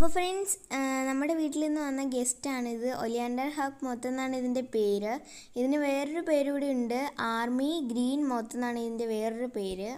അപ്പോൾ ഫ്രണ്ട്സ് നമ്മുടെ വീട്ടിൽ നിന്ന് വന്ന ഗസ്റ്റാണിത് ഒലിയാൻഡർ ഹക്ക് മൊത്തം എന്നാണ് ഇതിന്റെ പേര്. ഇതിന് വേറൊരു പേര് കൂടി ഉണ്ട്. ആർമി ഗ്രീൻ മൊത്തം എന്നാണ് ഇതിന്റെ വേറൊരു പേര്.